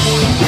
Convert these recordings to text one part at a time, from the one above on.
Thank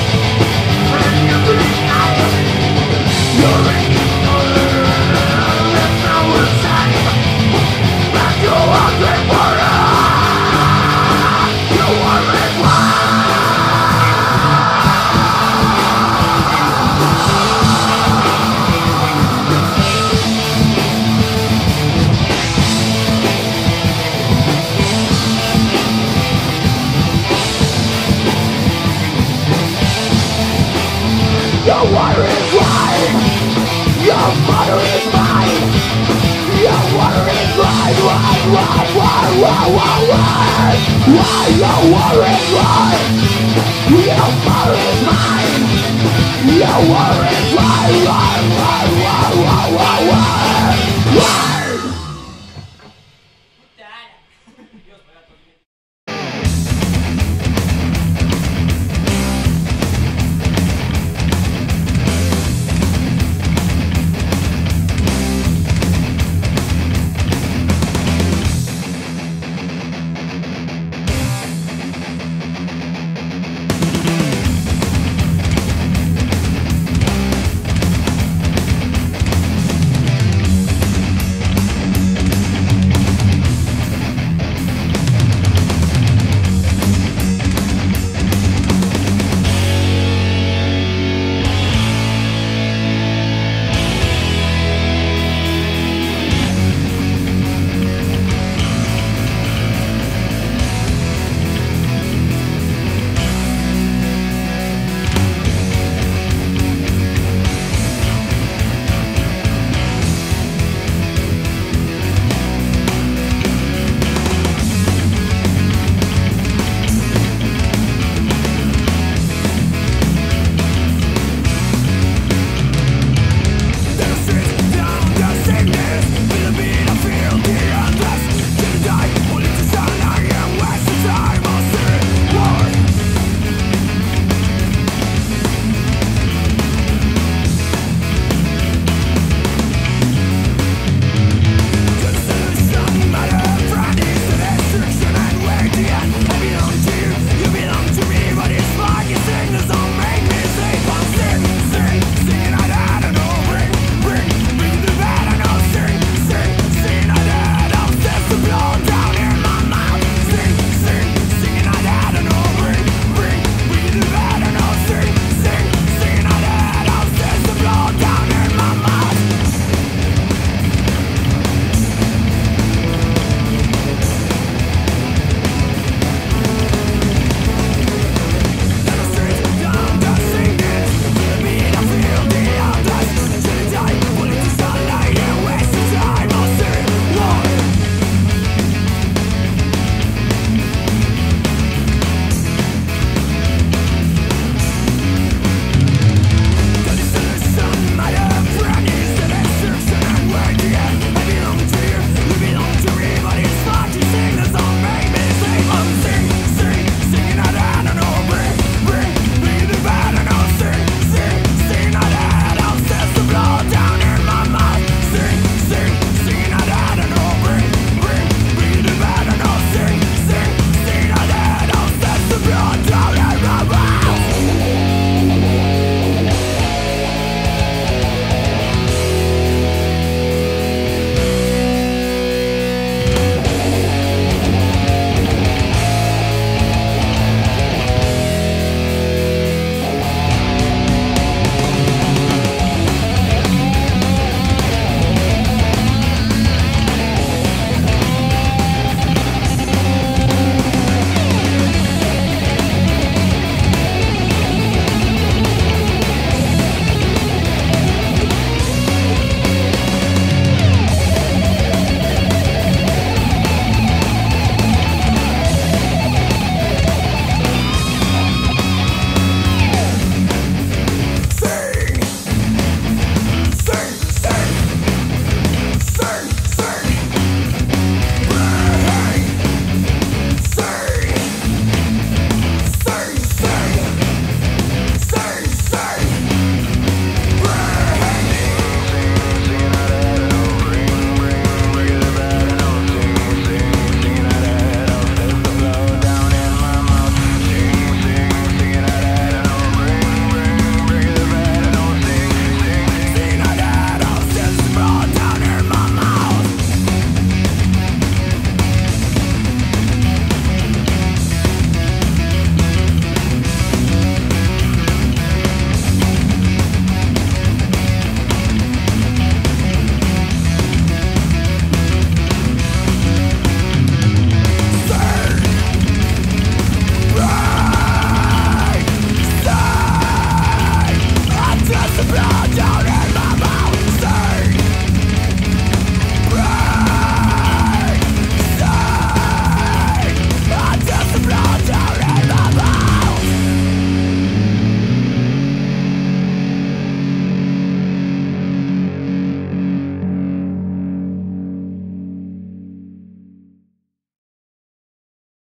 water is mine Your mother is mine Your water is mine Why, why, why, why, why, why Why your water is mine Your mother is mine Your water is mine Why, why, why, why, why, why Why